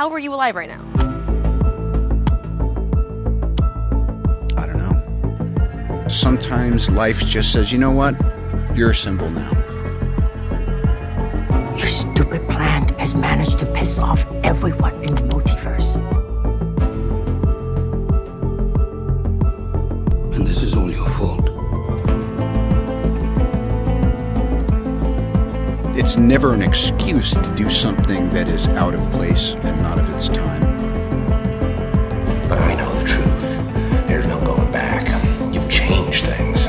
How are you alive right now? I don't know. Sometimes life just says, you know what? You're a symbol now. Your stupid plan has managed to piss off everyone in the multiverse. And this is all It's never an excuse to do something that is out of place and not of its time. But I know the truth. There's no going back. You've changed things.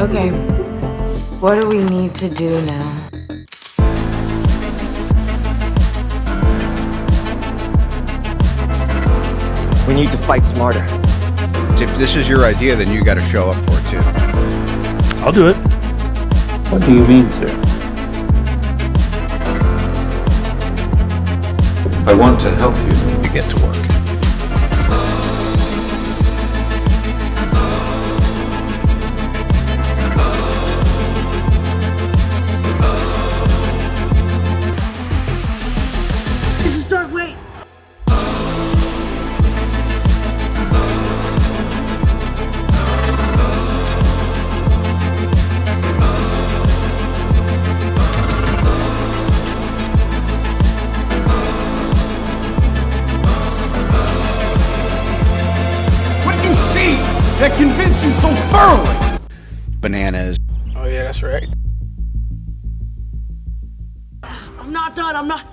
Okay. What do we need to do now? We need to fight smarter. If this is your idea, then you got to show up for it too. I'll do it. What do you mean, sir? I want to help you. You get to work. That convinced you so thoroughly? Bananas. Oh yeah, that's right. I'm not done. I'm not.